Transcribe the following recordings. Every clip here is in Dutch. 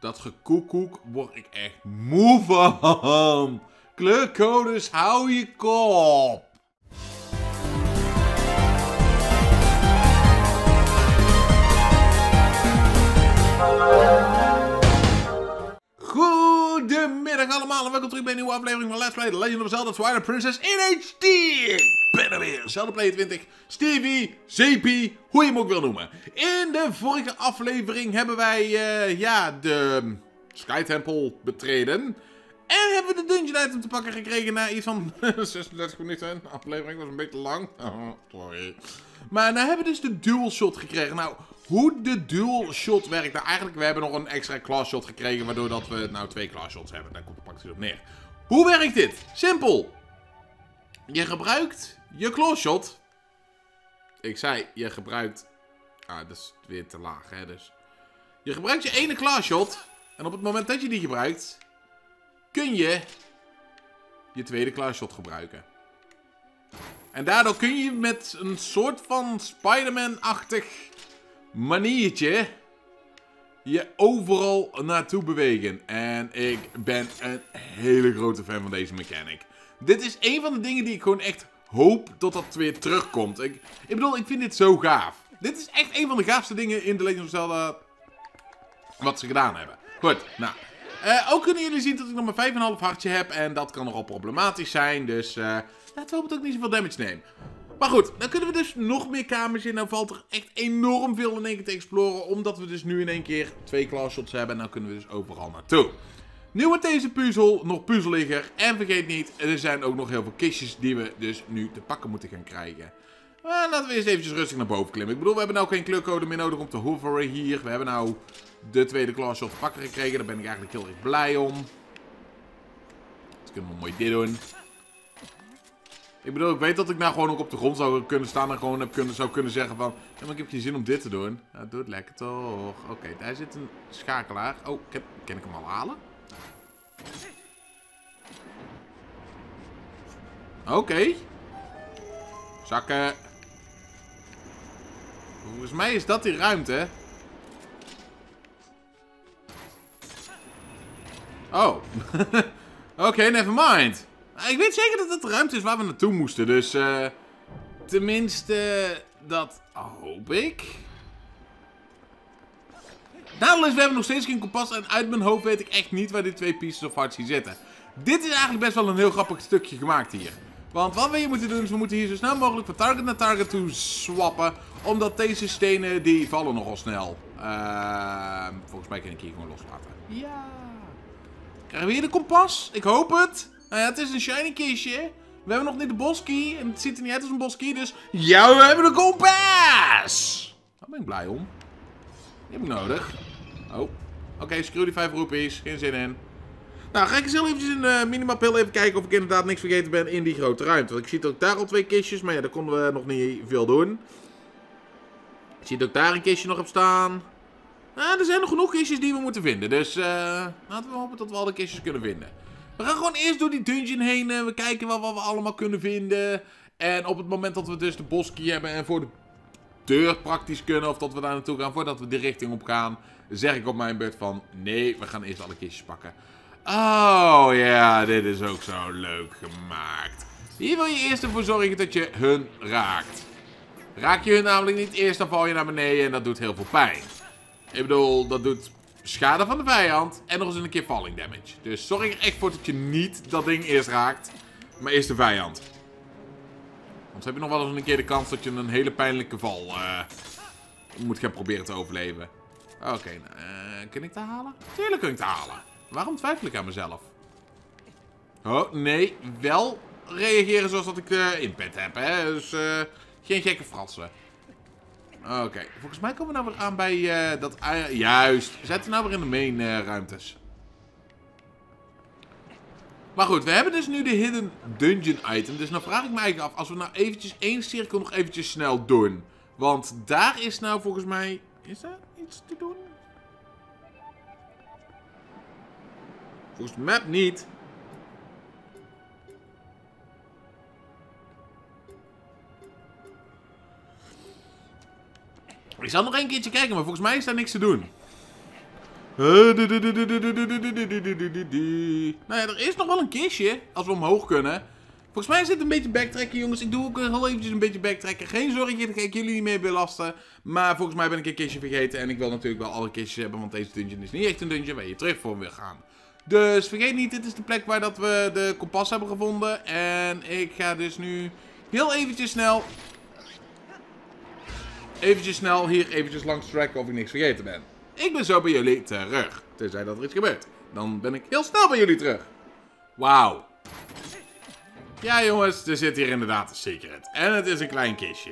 dat gekoekoek word ik echt moe van. Kleurcodes, hou je kop. Goedemiddag allemaal en welkom terug bij een nieuwe aflevering van Let's Play The Legend of Zelda Twilight Princess in HD. Ben er weer, Zelda Play 20, Stevie, Zeepie, hoe je hem ook wil noemen. In de vorige aflevering hebben wij, uh, ja, de Sky Temple betreden. En hebben we de dungeon item te pakken gekregen na iets van 36 minuten. De aflevering was een beetje lang. Oh, sorry. Maar nou hebben we dus de dual shot gekregen. Nou, hoe de dual shot werkt. Nou, eigenlijk, we hebben nog een extra class shot gekregen. Waardoor dat we nou twee class shots hebben. Daar komt het praktisch op neer. Hoe werkt dit? Simpel. Je gebruikt je claw shot. Ik zei, je gebruikt... Ah, dat is weer te laag, hè. Dus je gebruikt je ene class shot. En op het moment dat je die gebruikt... Kun je je tweede class shot gebruiken. En daardoor kun je met een soort van Spider-Man-achtig maniertje je overal naartoe bewegen. En ik ben een hele grote fan van deze mechanic. Dit is een van de dingen die ik gewoon echt hoop dat dat weer terugkomt. Ik, ik bedoel, ik vind dit zo gaaf. Dit is echt een van de gaafste dingen in The Legend of Zelda wat ze gedaan hebben. Goed, nou. Uh, ook kunnen jullie zien dat ik nog maar 5,5 hartje heb. En dat kan nogal problematisch zijn. Dus uh, laten we hopen dat ik niet zoveel damage neem. Maar goed, dan kunnen we dus nog meer kamers in. Nou valt er echt enorm veel in één keer te exploren. Omdat we dus nu in één keer twee shots hebben. En dan kunnen we dus overal naartoe. Nu wordt deze puzzel nog puzzeliger. En vergeet niet, er zijn ook nog heel veel kistjes die we dus nu te pakken moeten gaan krijgen. Laten we eerst eventjes rustig naar boven klimmen. Ik bedoel, we hebben nou geen kleurcode meer nodig om te hoveren hier. We hebben nou de tweede clawshot te pakken gekregen. Daar ben ik eigenlijk heel erg blij om. Dus kunnen we mooi dit doen. Ik bedoel, ik weet dat ik nou gewoon ook op de grond zou kunnen staan en gewoon heb kunnen, zou kunnen zeggen van... Ja, maar ik heb geen zin om dit te doen. Ja, doe lekker toch. Oké, daar zit een schakelaar. Oh, kan ik hem al halen? Oké. Zakken. Volgens mij is dat die ruimte. Oh. Oké, never mind. Ik weet zeker dat het de ruimte is waar we naartoe moesten. Dus uh, tenminste, dat hoop ik. Nou, we hebben nog steeds geen kompas. En uit mijn hoofd weet ik echt niet waar die twee pieces of hearts hier zitten. Dit is eigenlijk best wel een heel grappig stukje gemaakt hier. Want wat we hier moeten doen is we moeten hier zo snel mogelijk van target naar target toe swappen. Omdat deze stenen die vallen nogal snel. Uh, volgens mij kan ik hier gewoon loslaten. Ja. Krijgen we hier de kompas? Ik hoop het. Nou ja, het is een shiny kistje. We hebben nog niet de boskey. En het ziet er niet uit als een boskey. Dus ja, we hebben de kompas. Daar ben ik blij om. Die heb ik nodig. Oh. Oké, screw die 5 roepies. Geen zin in. Nou, ga ik eens heel eventjes in de minimapil even kijken of ik inderdaad niks vergeten ben in die grote ruimte. Want ik zie ook daar al twee kistjes, maar ja, daar konden we nog niet veel doen. Ik zie ik daar een kistje nog heb staan. Nou, er zijn nog genoeg kistjes die we moeten vinden. Dus uh, laten we hopen dat we al de kistjes kunnen vinden. We gaan gewoon eerst door die dungeon heen. we kijken wat, wat we allemaal kunnen vinden. En op het moment dat we dus de boskie hebben en voor de deur praktisch kunnen. Of dat we daar naartoe gaan voordat we die richting op gaan. Zeg ik op mijn beurt van nee, we gaan eerst alle kistjes pakken. Oh ja, dit is ook zo leuk gemaakt. Hier wil je eerst ervoor zorgen dat je hun raakt. Raak je hun namelijk niet eerst, dan val je naar beneden en dat doet heel veel pijn. Ik bedoel, dat doet schade van de vijand en nog eens een keer falling damage. Dus zorg er echt voor dat je niet dat ding eerst raakt, maar eerst de vijand. Want heb je nog wel eens een keer de kans dat je een hele pijnlijke val uh, moet gaan proberen te overleven. Oké, okay, uh, eh, kan ik te halen? Tuurlijk kan ik te halen. Waarom twijfel ik aan mezelf? Oh, nee. Wel reageren zoals dat ik in pet heb, hè. Dus uh, geen gekke fratsen. Oké, volgens mij komen we nou weer aan bij uh, dat... juist, we zitten nou weer in de main ruimtes. Maar goed, we hebben dus nu de hidden dungeon item. Dus nou vraag ik me eigenlijk af, als we nou eventjes één cirkel nog eventjes snel doen. Want daar is nou volgens mij... Is daar iets te doen? Volgens map niet. Ik zal nog een keertje kijken, maar volgens mij is daar niks te doen. Nou ja, er is nog wel een kistje. Als we omhoog kunnen. Volgens mij zit een beetje backtracken, jongens. Ik doe ook heel eventjes een beetje backtracken. Geen zorgje, daar ga ik jullie niet mee belasten. Maar volgens mij ben ik een kistje vergeten. En ik wil natuurlijk wel alle kistjes hebben, want deze dungeon is niet echt een dungeon waar je terug voor wil gaan. Dus vergeet niet, dit is de plek waar dat we de kompas hebben gevonden. En ik ga dus nu heel eventjes snel... Eventjes snel hier eventjes langs tracken of ik niks vergeten ben. Ik ben zo bij jullie terug. Tenzij dat er iets gebeurt. Dan ben ik heel snel bij jullie terug. Wauw. Ja jongens, er zit hier inderdaad een secret. En het is een klein kistje.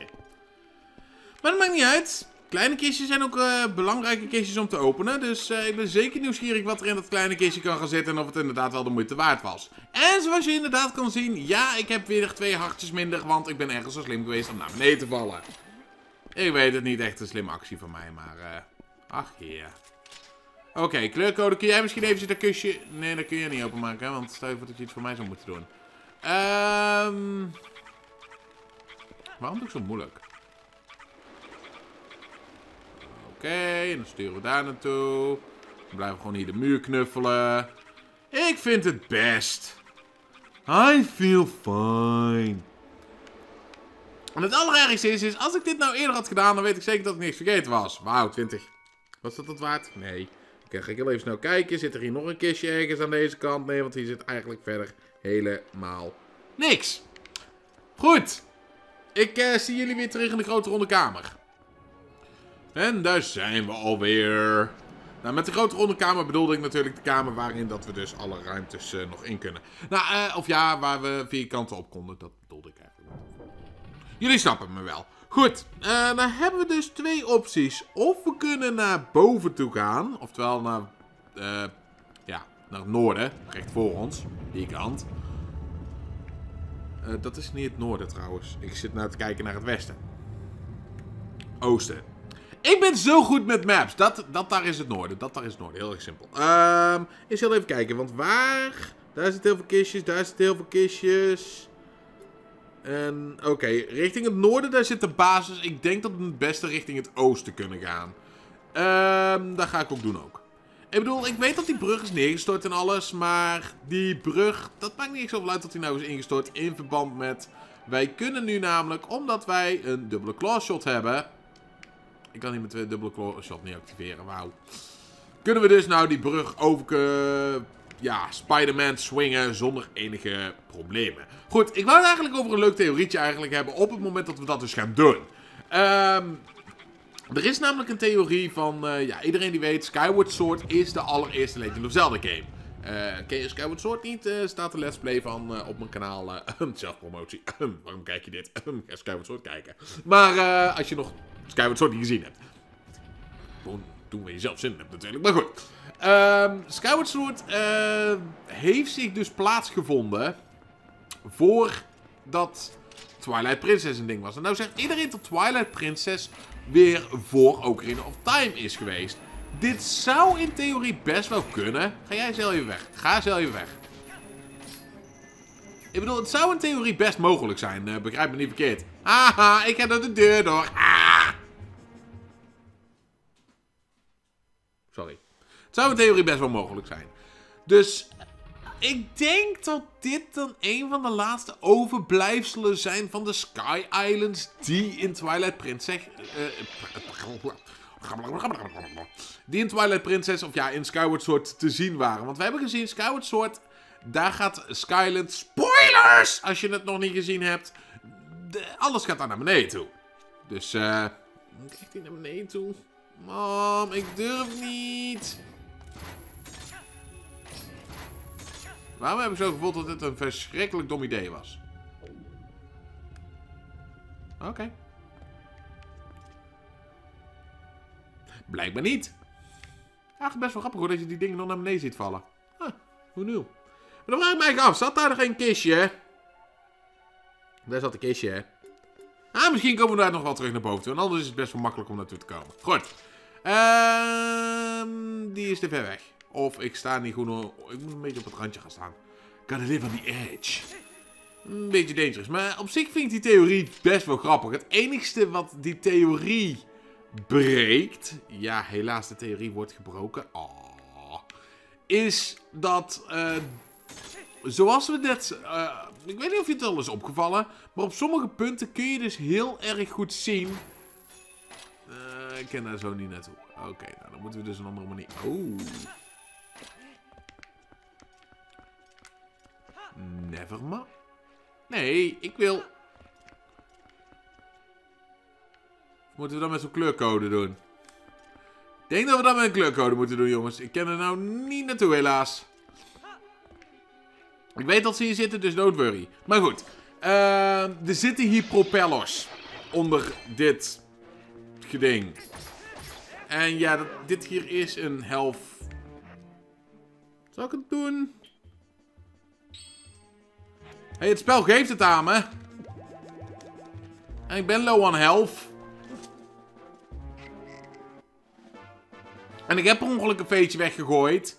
Maar dat maakt niet uit. Kleine kistjes zijn ook uh, belangrijke kistjes om te openen. Dus uh, ik ben zeker nieuwsgierig wat er in dat kleine kistje kan gaan zitten. En of het inderdaad wel de moeite waard was. En zoals je inderdaad kan zien, ja, ik heb weer twee hartjes minder. Want ik ben ergens zo slim geweest om naar beneden te vallen. Ik weet het niet echt een slimme actie van mij, maar... Uh, ach ja. Oké, kleurcode. Kun jij misschien eventjes dat kusje... Nee, dat kun je niet openmaken, want stel je voor dat je iets voor mij zou moeten doen. Ehm... Waarom doe ik zo moeilijk? Oké, dan sturen we daar naartoe. Dan blijven we gewoon hier de muur knuffelen. Ik vind het best. I feel fine. En het allerergste is, is, als ik dit nou eerder had gedaan, dan weet ik zeker dat ik niks vergeten was. Wauw, 20. Was dat het waard? Nee. Oké, ga ik heel even snel kijken. Zit er hier nog een kistje ergens aan deze kant? Nee, want hier zit eigenlijk verder helemaal niks. Goed. Ik uh, zie jullie weer terug in de grote ronde kamer. En daar zijn we alweer. Nou, met de grote ronde kamer bedoelde ik natuurlijk de kamer waarin dat we dus alle ruimtes uh, nog in kunnen. Nou, uh, of ja, waar we vier kanten op konden. Dat bedoelde ik eigenlijk. Jullie snappen me wel. Goed, uh, dan hebben we dus twee opties. Of we kunnen naar boven toe gaan. Oftewel naar, naar het noorden. Recht voor ons. Die kant. dat is niet het noorden trouwens. Ik zit nou te kijken naar het westen. Oosten. Ik ben zo goed met maps. Dat, dat daar is het noorden. Dat daar is het noorden. Heel erg simpel. Um, eens heel even kijken. Want waar... Daar zitten heel veel kistjes. Daar zitten heel veel kistjes. En oké. Richting het noorden daar zit de basis. Ik denk dat we het beste richting het oosten kunnen gaan. Um, dat ga ik ook doen ook. Ik bedoel, ik weet dat die brug is neergestort en alles. Maar die brug... Dat maakt niet zoveel uit dat die nou is ingestort. In verband met... Wij kunnen nu namelijk, omdat wij een dubbele claw shot hebben ik kan niet met twee dubbele claw shot niet activeren. Wauw. Kunnen we dus nou die brug over... ja, Spider-Man swingen zonder enige problemen. Goed, ik wou het eigenlijk over een leuk theorietje eigenlijk hebben op het moment dat we dat dus gaan doen. Um, er is namelijk een theorie van, uh, ja, iedereen die weet, Skyward Sword is de allereerste Legend of Zelda game. Uh, ken je Skyward Sword niet? Uh, staat de let's play van op mijn kanaal. zelfpromotie. Waarom kijk je dit? Ga Skyward Sword kijken. Maar als je nog Skyward Sword niet gezien hebt. Gewoon doen waar je zelf zin in hebt natuurlijk. Maar goed. Um, Skyward Sword heeft zich dus plaatsgevonden voordat Twilight Princess een ding was. En nou zegt iedereen dat Twilight Princess weer voor Ocarina of Time is geweest. Dit zou in theorie best wel kunnen. Ga jij zelf even weg. Ga zelf even weg. Ik bedoel, het zou in theorie best mogelijk zijn. Uh, begrijp me niet verkeerd. Haha, ik ga door de deur door. Ah! Sorry. Het zou in theorie best wel mogelijk zijn. Dus ik denk dat dit dan een van de laatste overblijfselen zijn van de Sky Islands die in Twilight Princess... Uh, die in Twilight Princess, of ja, in Skyward Sword te zien waren. Want we hebben gezien, Skyward Sword, daar gaat Skyland... Spoilers! Als je het nog niet gezien hebt. alles gaat daar naar beneden toe. Dus, eh... Uh, echt naar beneden toe? Mam, ik durf niet. Waarom heb ik zo gevoeld dat dit een verschrikkelijk dom idee was? Oké. Okay. Blijkbaar niet. Eigenlijk best wel grappig hoor dat je die dingen nog naar beneden ziet vallen. Huh, hoe nu? Maar dan vraag ik af, zat daar nog geen kistje? Daar zat een kistje, hè? Ah, misschien komen we daar nog wel terug naar boven toe. Anders is het best wel makkelijk om naartoe te komen. Goed. Ehm, die is te ver weg. Of ik sta niet goed... Ik moet een beetje op het randje gaan staan. Gotta live on the edge. Een beetje dangerous. Maar op zich vind ik die theorie best wel grappig. Het enigste wat die theorie breekt. Ja, helaas, de theorie wordt gebroken. Oh. Is dat, eh, zoals we net, eh, ik weet niet of je het al is opgevallen, maar op sommige punten kun je dus heel erg goed zien. Eh, ik ken daar zo niet naartoe. Oké, nou dan moeten we dus een andere manier. Oeh. Nevermind. Nee, ik wil... Moeten we dat met zo'n kleurcode doen? Ik denk dat we dat met een kleurcode moeten doen, jongens. Ik ken er nou niet naartoe, helaas. Ik weet dat ze hier zitten, dus don't worry. Maar goed. Uh, er zitten hier propellers onder dit geding. En ja, dit hier is een helft. Zal ik het doen? Hey, het spel geeft het aan me. En ik ben low on health. En ik heb per ongeluk een veetje weggegooid.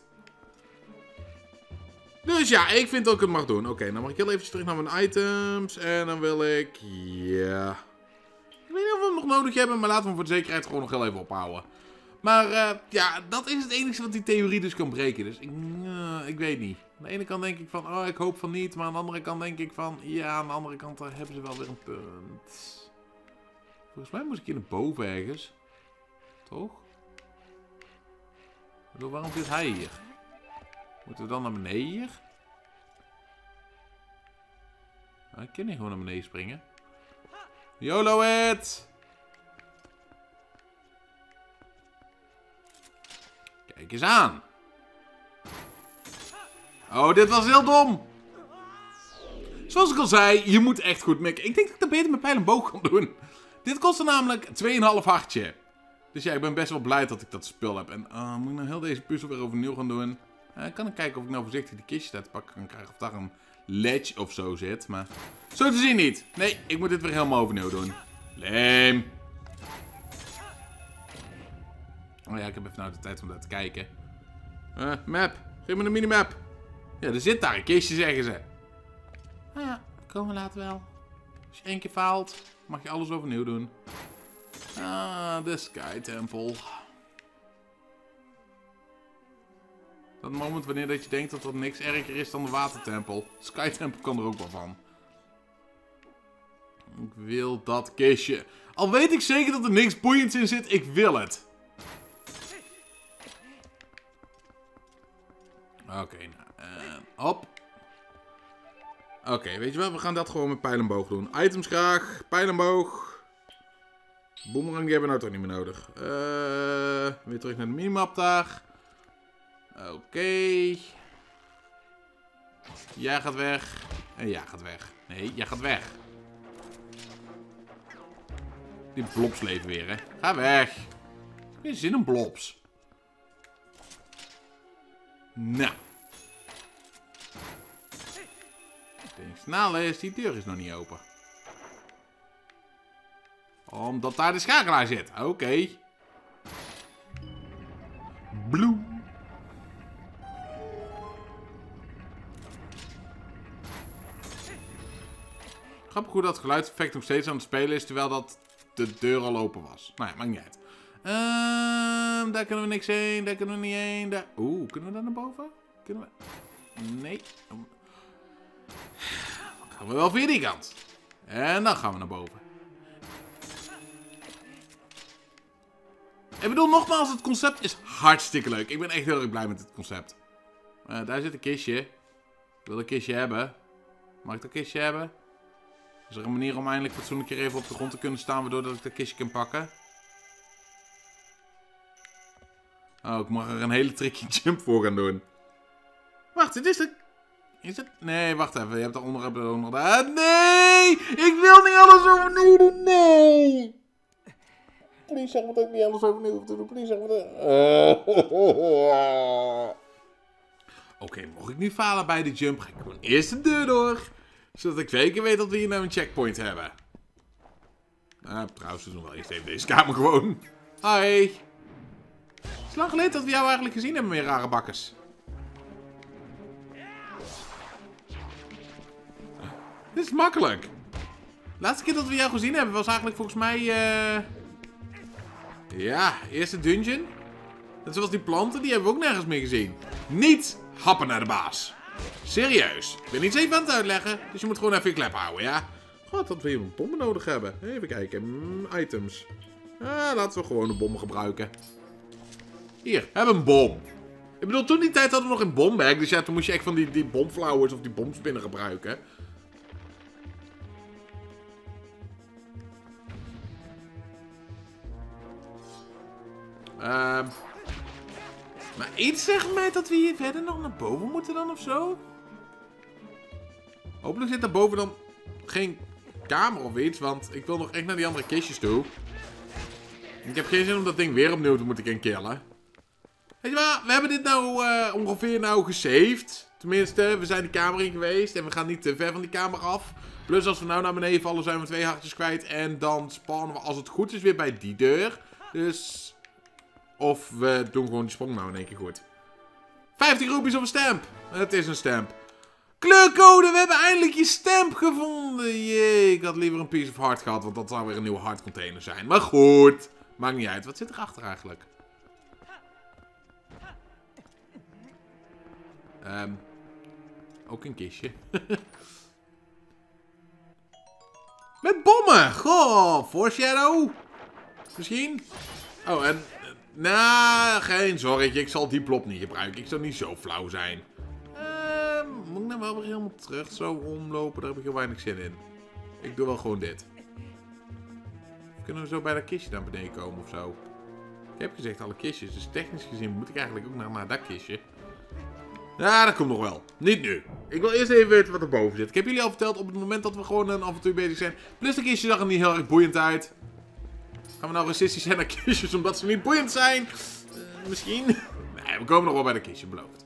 Dus ja, ik vind dat ik het mag doen. Oké, dan mag ik heel even terug naar mijn items. En dan wil ik... Ja... Ik weet niet of we hem nog nodig hebben, maar laten we hem voor de zekerheid gewoon nog heel even ophouden. Maar uh, ja, dat is het enige wat die theorie dus kan breken. Dus ik, uh, ik weet niet. Aan de ene kant denk ik van, oh, ik hoop van niet. Maar aan de andere kant denk ik van, ja, aan de andere kant daar hebben ze wel weer een punt. Volgens mij moest ik hier naar boven ergens. Toch? Waarom zit hij hier? Moeten we dan naar beneden hier? Nou, ik kan niet gewoon naar beneden springen. YOLO it! Kijk eens aan. Oh, dit was heel dom. Zoals ik al zei, je moet echt goed mikken. Ik denk dat ik dat beter met pijl en boog kan doen. Dit kostte namelijk 2,5 hartje. Dus ja, ik ben best wel blij dat ik dat spul heb. En uh, moet ik nou heel deze puzzel weer overnieuw gaan doen? Uh, kan ik kijken of ik nou voorzichtig de kistjes uit pakken kan krijgen. Of daar een ledge of zo zit. Maar zo te zien niet. Nee, ik moet dit weer helemaal overnieuw doen. Leem. Oh ja, ik heb even nou de tijd om dat te kijken. Uh, map. Geef me een minimap. Ja, er zit daar een kistje, zeggen ze. Nou ja, komen we later wel. Als je één keer faalt, mag je alles overnieuw doen. Ah, de Sky Temple. Dat moment wanneer dat je denkt dat er niks erger is dan de watertempel. Sky Temple kan er ook wel van. Ik wil dat kistje. Al weet ik zeker dat er niks boeiends in zit, ik wil het. Oké, nou, hop. Oké, weet je wat? We gaan dat gewoon met pijlenboog doen. Items graag, pijlenboog. Boomerang die hebben we nou toch niet meer nodig. Uh, weer terug naar de minimap daar. Oké. Jij gaat weg. En jij gaat weg. Nee, jij gaat weg. Die blobs leven weer, hè. Ga weg. Geen zin in blobs. Nou. Snel is, die deur is nog niet open. Omdat daar de schakelaar zit. Oké. Okay. Bloem. Grappig hoe dat geluidseffect nog steeds aan het spelen is, terwijl dat de deur al open was. Nou ja, maakt niet uit. Uh, daar kunnen we niks heen, daar kunnen we niet heen. Daar... Oeh, kunnen we daar naar boven? Kunnen we... Nee. Gaan we wel via die kant. En dan gaan we naar boven. Ik bedoel, nogmaals, het concept is hartstikke leuk. Ik ben echt heel erg blij met het concept. Uh, daar zit een kistje. Ik wil een kistje hebben. Mag ik dat kistje hebben? Is er een manier om eindelijk fatsoenlijk keer even op de grond te kunnen staan, waardoor dat ik dat kistje kan pakken? Oh, ik mag er een hele tricky jump voor gaan doen. Wacht, dit is het. Is het? Nee, wacht even. Je hebt eronder heb onder. Ah, nee! Ik wil niet alles overnieuw doen. Nee! Please zeg me dat ik niet alles overnieuw hoef te doen. Please zeg me dat. Oké, mocht ik nu falen bij de jump, ga ik gewoon eerst de deur door. Zodat ik zeker weet dat we hier nou een checkpoint hebben. Ah, trouwens, we doen wel eerst even deze kamer gewoon. Hi. Het is lang geleden dat we jou eigenlijk gezien hebben, meer rare bakkers. Dit is makkelijk. Laatste keer dat we jou gezien hebben was eigenlijk volgens mij... Uh... Ja, eerste dungeon. Net zoals die planten, die hebben we ook nergens meer gezien. Niet happen naar de baas. Serieus. Ik ben iets even aan het uitleggen, dus je moet gewoon even je klep houden, ja? God, dat we hier een bommen nodig hebben. Even kijken. Mm, items. Ah, laten we gewoon de bommen gebruiken. Hier, hebben een bom. Ik bedoel, toen die tijd hadden we nog een bomberg. Dus ja, toen moest je echt van die, die bomflowers of die bomspinnen gebruiken. Ehm... maar iets zegt mij dat we hier verder nog naar boven moeten dan of zo. Hopelijk zit daar boven dan geen kamer of iets, want ik wil nog echt naar die andere kistjes toe. Ik heb geen zin om dat ding weer opnieuw te moeten killen. Weet je wat, we hebben dit nou uh, ongeveer nou gesaved. Tenminste, we zijn de kamer in geweest en we gaan niet te ver van die kamer af. Plus als we nou naar beneden vallen zijn we twee hartjes kwijt en dan spannen we als het goed is weer bij die deur. Dus... Of we doen gewoon die sprong nou in één keer goed. 50 rupees op een stamp. Het is een stamp. Kleurcode, we hebben eindelijk je stamp gevonden. Jee, ik had liever een piece of heart gehad, want dat zou weer een nieuwe heart container zijn. Maar goed, maakt niet uit. Wat zit erachter eigenlijk? Um, ook een kistje. Met bommen! Goh, foreshadow. Misschien? Oh, en... Nou, geen zorgje. Ik zal die plop niet gebruiken. Ik zal niet zo flauw zijn. Uh, moet ik nou wel weer helemaal terug zo omlopen? Daar heb ik heel weinig zin in. Ik doe wel gewoon dit. Kunnen we zo bij dat kistje naar beneden komen of zo? Ik heb gezegd alle kistjes. Dus technisch gezien moet ik eigenlijk ook naar, dat kistje. Ja, dat komt nog wel. Niet nu. Ik wil eerst even weten wat er boven zit. Ik heb jullie al verteld op het moment dat we gewoon een avontuur bezig zijn. Plus de kistjes zag er niet heel erg boeiend uit. Gaan we nou racistisch zijn naar kistjes omdat ze niet boeiend zijn? Uh, misschien? Nee, we komen nog wel bij de kistje, beloofd.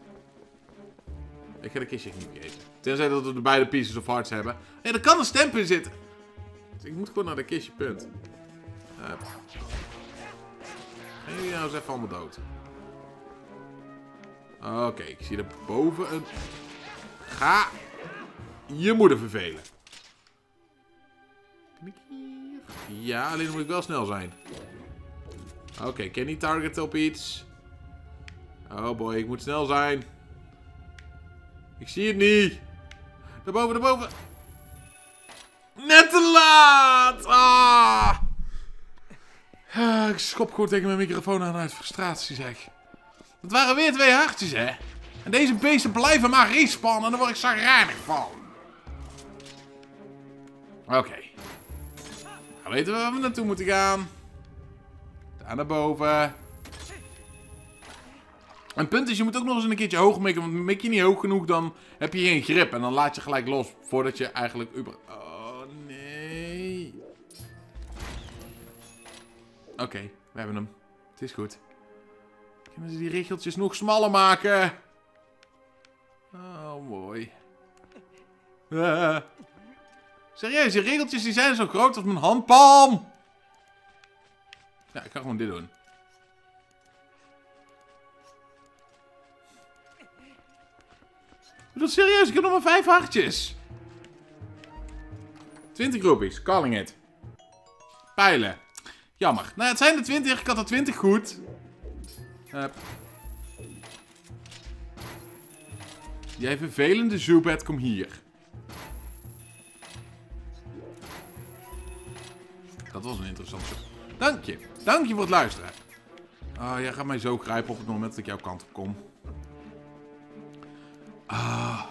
Ik ga de kistje niet vergeten. Tenzij dat we de beide pieces of hearts hebben. Hé, er kan een stamp in zitten. Dus ik moet gewoon naar de kistje, punt. Uh, gaan jullie nou eens even allemaal dood. Oké, ik zie er boven een... Ga je moeder vervelen. Ja, alleen moet ik wel snel zijn. Oké, okay, ken die target op iets? Oh boy, ik moet snel zijn. Ik zie het niet. Daarboven, daarboven. Net te laat! Ah! ah ik schop gewoon tegen mijn microfoon aan uit frustratie, zeg. Het waren weer twee hartjes, hè? En deze beesten blijven maar respawnen en daar word ik zagrijnig van. Oké. Weten we waar we naartoe moeten gaan. Daar naar boven. En punt is, je moet ook nog eens een keertje hoog mikken. Want mik je niet hoog genoeg, dan heb je geen grip. En dan laat je gelijk los voordat je eigenlijk... Uber... Oh, nee. Oké, we hebben hem. Het is goed. Kunnen ze die regeltjes nog smaller maken? Oh, mooi. Uh. Serieus, die regeltjes die zijn zo groot als mijn handpalm. Ja, ik ga gewoon dit doen. Dat serieus, ik heb nog maar vijf hartjes. 20 rupees, calling it. Pijlen. Jammer. Nou, het zijn er 20, ik had er 20 goed. Jij vervelende Zubat, kom hier. Dat was een interessante. Dank je. Dank je voor het luisteren. Ah, jij gaat mij zo grijpen op het moment dat ik jouw kant op kom. Ah.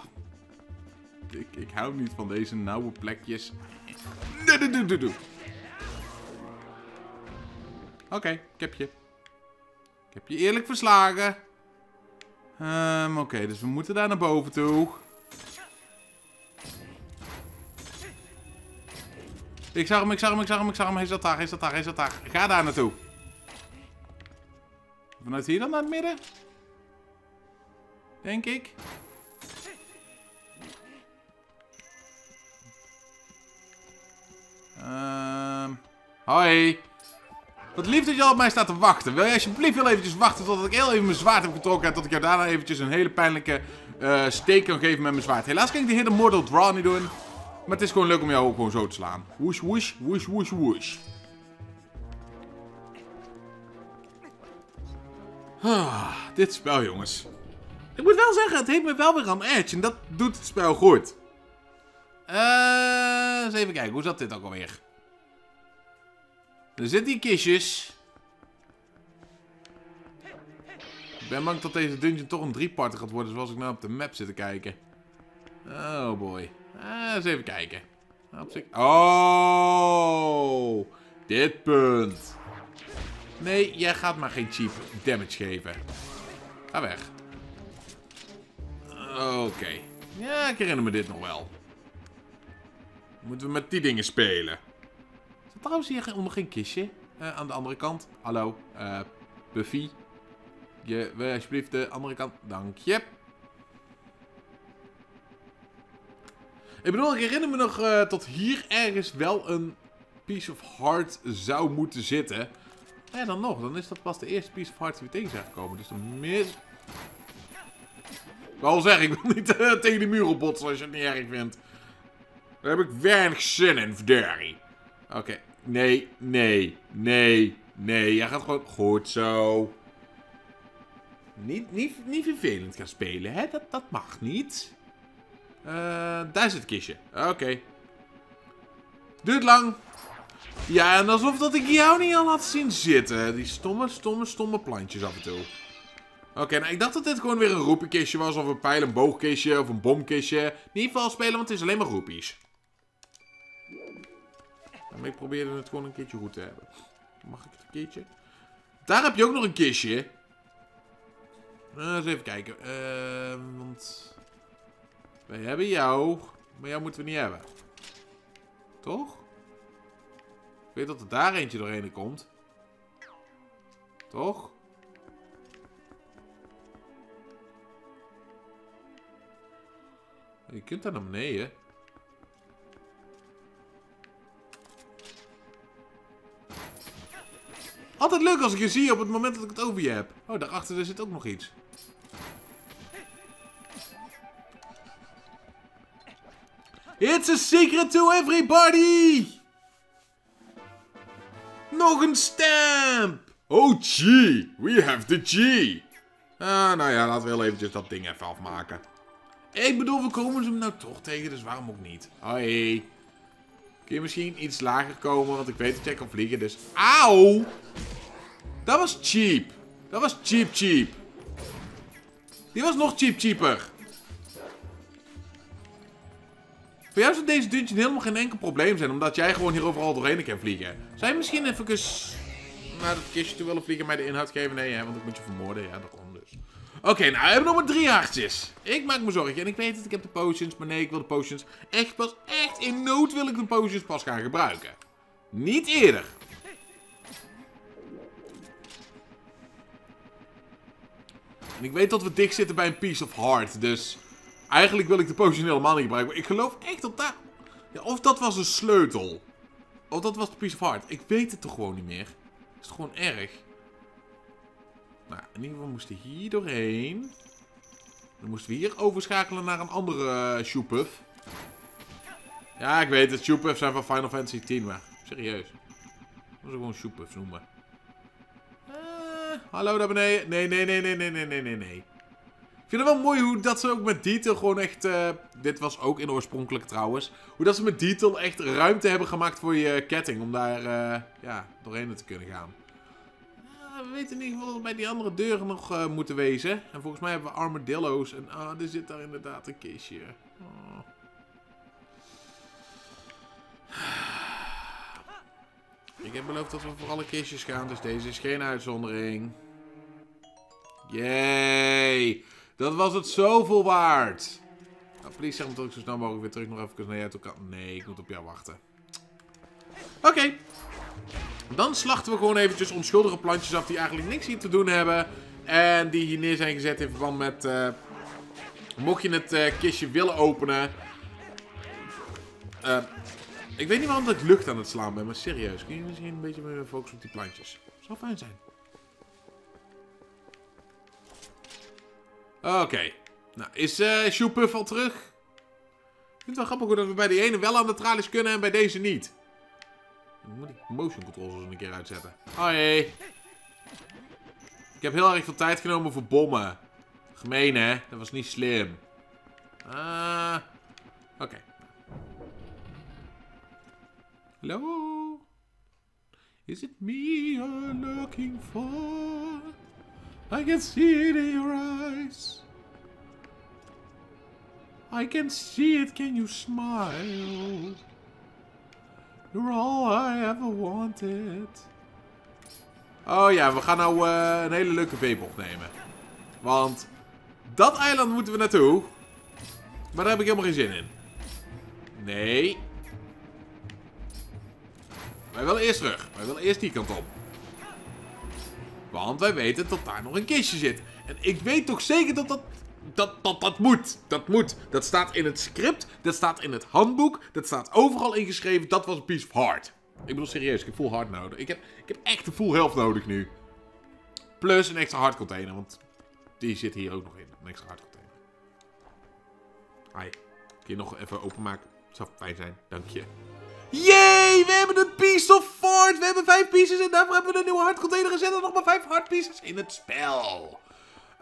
Ik, ik hou niet van deze nauwe plekjes. Oké, ik heb je. Ik heb je eerlijk verslagen. Um, Oké, dus we moeten daar naar boven toe. Ik zag hem, ik zag hem, ik zag hem, ik zag hem. Hij zat daar, hij zat daar, hij zat daar. Ga daar naartoe. Vanuit hier dan naar het midden? Denk ik. Um, hoi. Wat lief dat je al op mij staat te wachten. Wil je alsjeblieft wel eventjes wachten totdat ik heel even mijn zwaard heb getrokken. En tot ik jou daarna eventjes een hele pijnlijke uh, steek kan geven met mijn zwaard. Helaas kan ik die hele Mortal Draw niet doen. Maar het is gewoon leuk om jou ook gewoon zo te slaan. Woesh, woesh, woesh, woesh, woesh. Ah, dit spel, jongens. Ik moet wel zeggen, het heeft me wel weer aan edge. En dat doet het spel goed. Eh, eens even kijken. Hoe zat dit ook alweer? Er zitten die kistjes. Ik ben bang dat deze dungeon toch een drieparter gaat worden. Zoals ik nou op de map zit te kijken. Oh boy. Uh, eens even kijken. Oh, dit punt. Nee, jij gaat maar geen cheap damage geven. Ga weg. Oké. Ja, ik herinner me dit nog wel. Moeten we met die dingen spelen. Is er trouwens hier onder geen kistje? Uh, aan de andere kant. Hallo, uh, Buffy. Je, wil alsjeblieft de andere kant. Dank je. Ik bedoel, ik herinner me nog uh, tot hier ergens wel een piece of heart zou moeten zitten. Ja, dan nog. Dan is dat pas de eerste piece of heart die we tegen zijn gekomen. Dus dan mis... Ik wil zeggen, ik wil niet uh, tegen de muur op botsen als je het niet erg vindt. Daar heb ik weinig zin in, verderrie. Oké. Nee, nee, nee, nee. Jij gaat gewoon... Goed zo. Niet, niet, niet vervelend gaan spelen, hè? Dat, dat mag niet. Uh, daar zit het kistje. Oké. Okay. Duurt lang. Ja, en alsof dat ik jou niet al had zien zitten. Die stomme, stomme, stomme plantjes af en toe. Oké, nou ik dacht dat dit gewoon weer een roepiekistje was. Of een pijl- en boogkistje. Of een bomkistje. Niet ieder spelen, want het is alleen maar roepies. Maar ik probeerde het gewoon een keertje goed te hebben. Mag ik het een keertje? Daar heb je ook nog een kistje. Uh, eens even kijken. Uh, want... Wij hebben jou. Maar jou moeten we niet hebben. Toch? Ik weet dat er daar eentje doorheen komt. Toch? Je kunt daar naar beneden. Altijd leuk als ik je zie op het moment dat ik het over je heb. Oh, daarachter zit ook nog iets. It's a secret to everybody! Nog een stamp! Oh, G! We have the G! Ah, nou ja, laten we wel eventjes dat ding even afmaken. Ik bedoel, we komen ze hem nou toch tegen, dus waarom ook niet? Hoi. Kun je misschien iets lager komen, want ik weet dat jij kan vliegen, dus... Auw! Dat was cheap. Dat was cheap cheap. Die was nog cheap cheaper. Voor jou zou deze dungeon helemaal geen enkel probleem zijn. Omdat jij gewoon hier overal doorheen kan vliegen. Zou je misschien even naar dat kistje toe willen vliegen. Mij de inhoud geven? Nee, hè, want ik moet je vermoorden. Ja, daarom dus. Oké, nou, we hebben nog maar drie hartjes. Ik maak me zorgen. En ik weet het, ik heb de potions. Maar nee, ik wil de potions echt pas... Echt in nood wil ik de potions pas gaan gebruiken. Niet eerder. En ik weet dat we dicht zitten bij een piece of heart. Dus Eigenlijk wil ik de potion helemaal niet gebruiken. Maar ik geloof echt dat daar... Ja, of dat was een sleutel. Of dat was de piece of heart. Ik weet het toch gewoon niet meer. Is het gewoon erg? Nou, in ieder geval moesten we hier doorheen. Dan moesten we hier overschakelen naar een andere eh, uh, Shoepuff. Ja, ik weet het. Shoepuffs zijn van Final Fantasy X, maar serieus. Dat ze gewoon Shoepuffs noemen. Eh, hallo daar beneden. Nee, nee, nee, nee, nee, nee, nee, nee vind het wel mooi hoe dat ze ook met detail gewoon echt... Uh, dit was ook in oorspronkelijk trouwens. Hoe dat ze met detail echt ruimte hebben gemaakt voor je ketting. Om daar uh, ja, doorheen te kunnen gaan. We weten in ieder geval bij die andere deuren nog moeten wezen. En volgens mij hebben we armadillo's. En ah, er zit daar inderdaad een kistje. Oh. Ik heb beloofd dat we voor alle kistjes gaan, dus deze is geen uitzondering. Yay! Dat was het zoveel waard. Nou, please zeg me dat ik zo snel mogelijk weer terug nog even naar jou toe kan. Nee, ik moet op jou wachten. Oké. Dan slachten we gewoon eventjes onschuldige plantjes af die eigenlijk niks hier te doen hebben. En die hier neer zijn gezet in verband met... Uh, mocht je het uh, kistje willen openen... Uh, ik weet niet waarom ik lucht aan het slaan ben, maar serieus. Kun je misschien een beetje meer focussen op die plantjes? Zou fijn zijn. Oké. Nou, is uh, Shoepuff al terug? Ik vind het wel grappig hoe dat we bij die ene wel aan de tralies kunnen en bij deze niet. Ik moet die motion controls eens een keer uitzetten. Hoi. Ik heb heel erg veel tijd genomen voor bommen. Gemeen, hè? Dat was niet slim. Ah. Oké. Hallo? Is it me you're looking for? I can see it in your eyes. I can see it, can you smile? You're all I ever wanted. Oh ja, we gaan nou uh, een hele leuke veep opnemen. Want dat eiland moeten we naartoe. Maar daar heb ik helemaal geen zin in. Nee. Wij willen eerst terug. Wij willen eerst die kant op. Want wij weten dat daar nog een kistje zit. En ik weet toch zeker dat dat... Dat, dat, dat moet. Dat moet. Dat staat in het script. Dat staat in het handboek. Dat staat overal ingeschreven. Dat was een piece of heart. Ik bedoel serieus, ik heb full hard nodig. Ik heb, ik heb echt een full health nodig nu. Plus een extra hard container, want die zit hier ook nog in. Een extra hard container. Hi. Kun je nog even openmaken? Zou fijn zijn, dank je. We hebben een piece of fort! We hebben vijf pieces en daarvoor hebben we een nieuwe hard container gezet. En nog maar vijf hard pieces in het spel.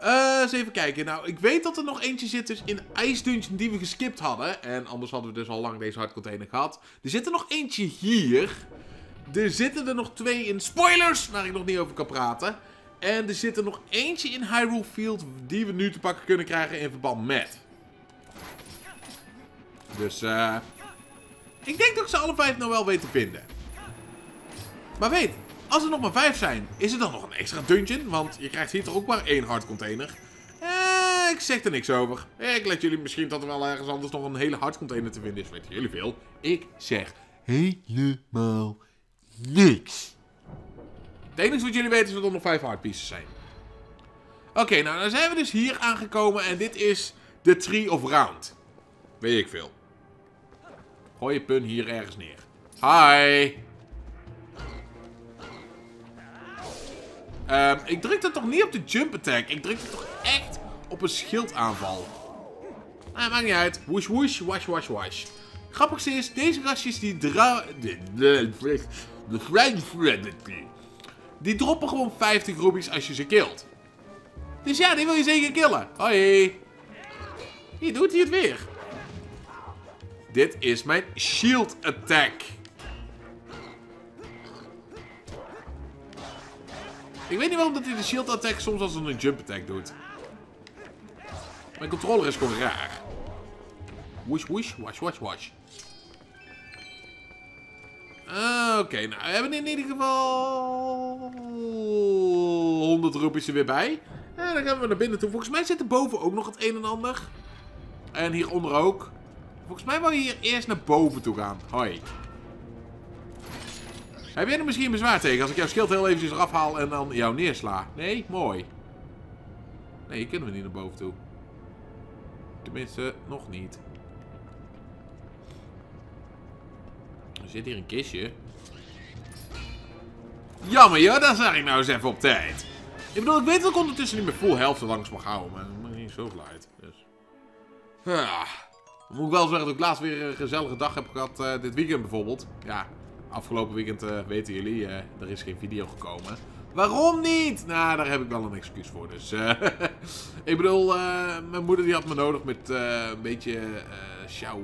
Uh, eens even kijken. Nou, ik weet dat er nog eentje zit dus in Ice Dungeon die we geskipt hadden. En anders hadden we dus al lang deze hardcontainer gehad. Er zit er nog eentje hier. Er zitten er nog twee in spoilers, waar ik nog niet over kan praten. En er zit er nog eentje in Hyrule Field die we nu te pakken kunnen krijgen in verband met. Dus, eh... ik denk dat ik ze alle vijf nou wel weet te vinden. Maar weet, als er nog maar vijf zijn, is er dan nog een extra dungeon? Want je krijgt hier toch ook maar één hard container. Eh, ik zeg er niks over. Ik let jullie misschien dat er wel ergens anders nog een hele hard container te vinden is. Weten jullie veel? Ik zeg helemaal niks. Het enige wat jullie weten is dat er nog vijf hard pieces zijn. Oké, nou dan zijn we dus hier aangekomen en dit is de Tree of Round. Weet ik veel. Gooi je pun hier ergens neer. Hi. Um, ik drukte toch niet op de jump attack. Ik drukte toch echt op een schildaanval. Ah, maakt niet uit. Woosh woosh, wash wash wash. Grappigste is, deze gastjes die dra... Die droppen gewoon 50 rubies als je ze killt. Dus ja, die wil je zeker killen. Hoi. Hier doet hij het weer. Dit is mijn shield attack. Ik weet niet waarom dat hij de shield attack soms als een jump attack doet. Mijn controller is gewoon raar. Whoosh, whoosh, wash, wash, wash. Uh, Oké, nou, we hebben in ieder geval 100 rupies er weer bij. En dan gaan we naar binnen toe. Volgens mij zit er boven ook nog het een en ander. En hieronder ook. Volgens mij wil je hier eerst naar boven toe gaan. Hoi. Heb jij er misschien bezwaar tegen als ik jouw schild heel eventjes eraf haal en dan jou neersla? Nee? Mooi. Nee, hier kunnen we niet naar boven toe. Tenminste, nog niet. Er zit hier een kistje. Jammer joh, daar zag ik nou eens even op tijd. Ik bedoel, ik weet dat ik ondertussen niet meer full helft langs mag houden, maar dat maakt niet zoveel uit. Dus. Ja. Moet ik wel zeggen dat ik laatst weer een gezellige dag heb gehad, uh, dit weekend bijvoorbeeld. Ja, Afgelopen weekend uh, weten jullie, uh, er is geen video gekomen. Waarom niet? Nou, daar heb ik wel een excuus voor. Dus ik bedoel, mijn moeder die had me nodig met een beetje sjouw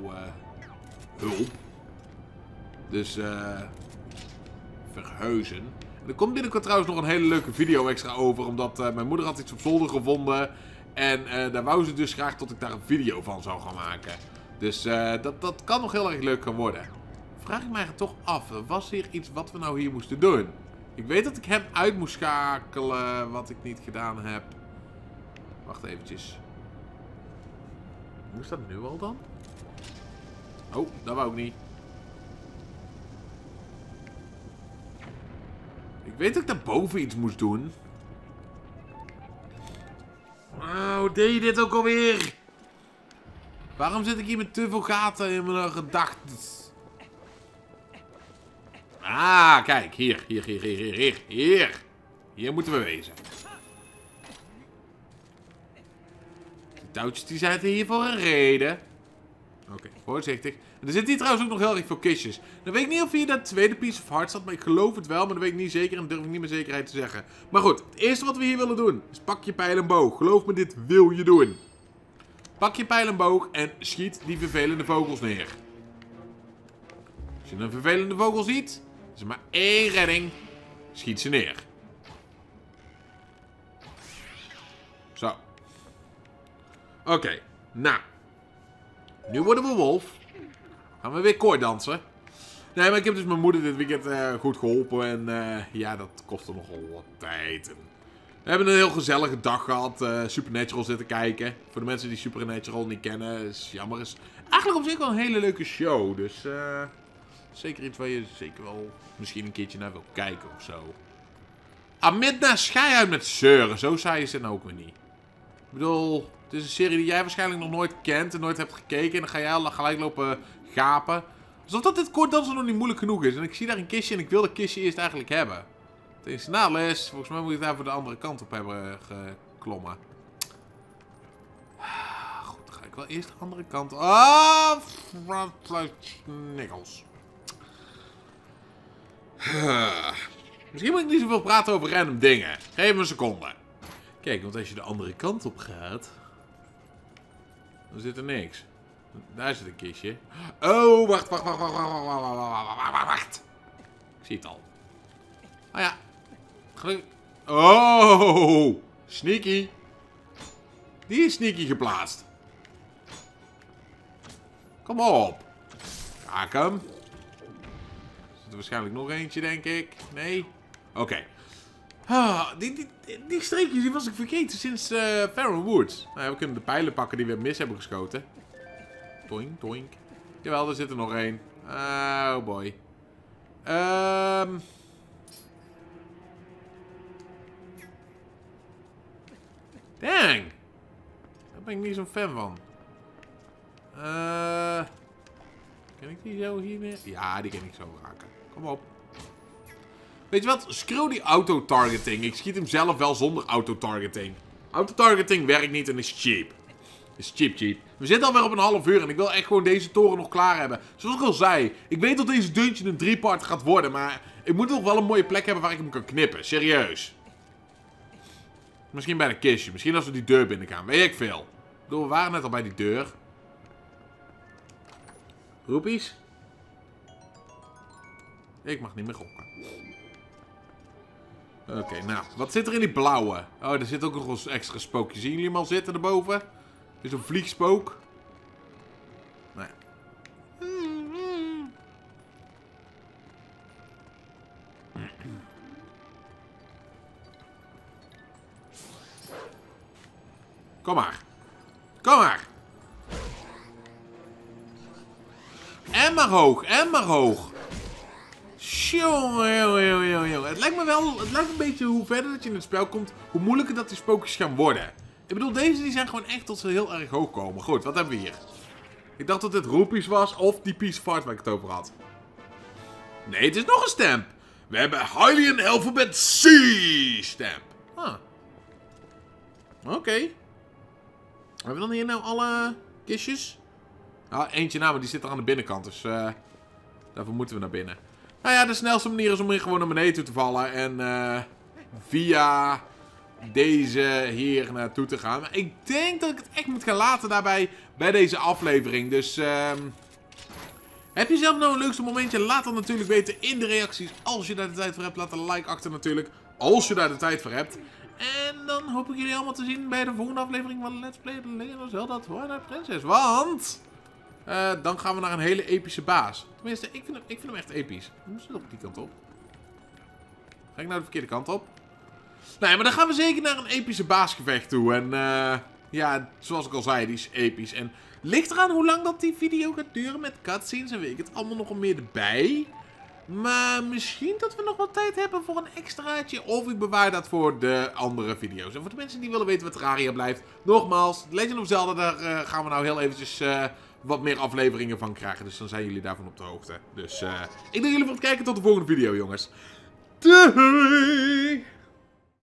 hulp. Dus verhuizen. En er komt binnenkort trouwens nog een hele leuke video extra over. Omdat mijn moeder had iets op zolder gevonden. En daar wou ze dus graag dat ik daar een video van zou gaan maken. Dus dat, dat kan nog heel erg leuk gaan worden vraag ik mij toch af. Was hier iets wat we nou hier moesten doen? Ik weet dat ik hem uit moest schakelen. Wat ik niet gedaan heb. Wacht eventjes. Moest dat nu al dan? Oh, dat wou ik niet. Ik weet dat ik daarboven iets moest doen. Oh, deed je dit ook alweer? Waarom zit ik hier met te veel gaten in mijn gedachten? Ah, kijk. Hier, hier, hier, hier, hier, hier. Hier, moeten we wezen. De touwtjes die zitten hier voor een reden. Oké, voorzichtig. En er zitten hier trouwens ook nog heel erg veel kistjes. Dan weet ik niet of hier dat tweede piece of heart zat, maar ik geloof het wel. Maar dat weet ik niet zeker en durf ik niet met zekerheid te zeggen. Maar goed, het eerste wat we hier willen doen is pak je pijl boog. Geloof me, dit wil je doen. Pak je pijl en schiet die vervelende vogels neer. Als je een vervelende vogel ziet, is er maar één redding. Schiet ze neer. Zo. Oké, nou. Nu worden we wolf. Gaan we weer kooi dansen. Nee, maar ik heb dus mijn moeder dit weekend uh, goed geholpen. En uh, ja, dat kostte nogal wat tijd. En we hebben een heel gezellige dag gehad. Uh, Supernatural zitten kijken. Voor de mensen die Supernatural niet kennen, is jammer. Is eigenlijk op zich wel een hele leuke show. Dus zeker iets waar je zeker wel misschien een keertje naar wil kijken of zo. Amidna, schei uit met zeuren. Zo zei je ze nou ook weer niet. Ik bedoel, het is een serie die jij waarschijnlijk nog nooit kent en nooit hebt gekeken. En dan ga jij al gelijk lopen gapen. Alsof dat dit kort dansen nog niet moeilijk genoeg is. En ik zie daar een kistje en ik wil dat kistje eerst eigenlijk hebben. Het is nou volgens mij moet ik daar voor de andere kant op hebben geklommen. Goed, dan ga ik wel eerst de andere kant. Ah, Nikkels. Misschien moet ik niet zoveel praten over random dingen. Geef me een seconde. Kijk, want als je de andere kant op gaat... Dan zit er niks. Daar zit een kistje. Oh, wacht, wacht, wacht, wacht, wacht, wacht, wacht, wacht, wacht, wacht. Ik zie het al. Ah ja. Oh, sneaky. Die is sneaky geplaatst. Kom op. Raak hem. Er zit er waarschijnlijk nog eentje, denk ik. Nee? Oké. Ah, die, die, die streekjes die was ik vergeten sinds uh, Farron Woods. Nou, we kunnen de pijlen pakken die we mis hebben geschoten. Toink, toink. Jawel, er zit er nog één. Oh boy. Ehm... Um... Dang! Daar ben ik niet zo'n fan van. Eh... Uh... Kan ik die zo hier? Ja, die kan ik zo raken. Kom op. Weet je wat? Screw die auto-targeting. Ik schiet hem zelf wel zonder auto-targeting. Auto-targeting werkt niet en is cheap. Is cheap cheap. We zitten alweer op een half uur en ik wil echt gewoon deze toren nog klaar hebben. Zoals ik al zei, ik weet dat deze dungeon een drie-part gaat worden, maar ik moet nog wel een mooie plek hebben waar ik hem kan knippen. Serieus. Misschien bij de kistje. Misschien als we die deur binnen. Weet ik veel. Ik bedoel, we waren net al bij die deur. Roepies? Ik mag niet meer gokken. Oké, nou. Wat zit er in die blauwe? Oh, er zit ook nog een extra spookje. Zien jullie hem al zitten erboven? Er is een vliegspook. Kom maar. Kom maar. En maar hoog, en maar hoog. Jongen. Het lijkt me wel, het lijkt een beetje hoe verder dat je in het spel komt, hoe moeilijker dat die spookjes gaan worden. Ik bedoel, deze die zijn gewoon echt tot ze heel erg hoog komen. Goed, wat hebben we hier? Ik dacht dat dit roepies was of die piece of art waar ik het over had. Nee, het is nog een stamp. We hebben Hylian Alphabet C stamp. Ah. Oké. Hebben we dan hier nou alle kistjes? Nou, eentje nou, maar die zit er aan de binnenkant. Dus uh, daarvoor moeten we naar binnen. Nou ja, de snelste manier is om hier gewoon naar beneden toe te vallen. En uh, via deze hier naartoe te gaan. Maar ik denk dat ik het echt moet gaan laten daarbij bij deze aflevering. Dus ehm heb je zelf nou een leukste momentje? Laat dat natuurlijk weten in de reacties. Als je daar de tijd voor hebt, laat een like achter natuurlijk. Als je daar de tijd voor hebt. En dan hoop ik jullie allemaal te zien bij de volgende aflevering van Let's Play The Legend of Zelda Twilight Princess. Want... Uh, dan gaan we naar een hele epische baas. Tenminste, ik vind hem, ik vind hem echt episch. We op die kant op. Ga ik nou de verkeerde kant op? Nee, maar dan gaan we zeker naar een epische baasgevecht toe. En uh, ja, zoals ik al zei, die is episch. En ligt eraan hoe lang dat die video gaat duren met cutscenes en weet ik het allemaal nog meer erbij. Maar misschien dat we nog wat tijd hebben voor een extraatje. Of ik bewaar dat voor de andere video's. En voor de mensen die willen weten wat Terraria blijft. Nogmaals, Legend of Zelda, daar uh, gaan we nou heel eventjes... Uh, wat meer afleveringen van krijgen. Dus dan zijn jullie daarvan op de hoogte. Dus uh, ik dank jullie voor het kijken. Tot de volgende video, jongens. Doei!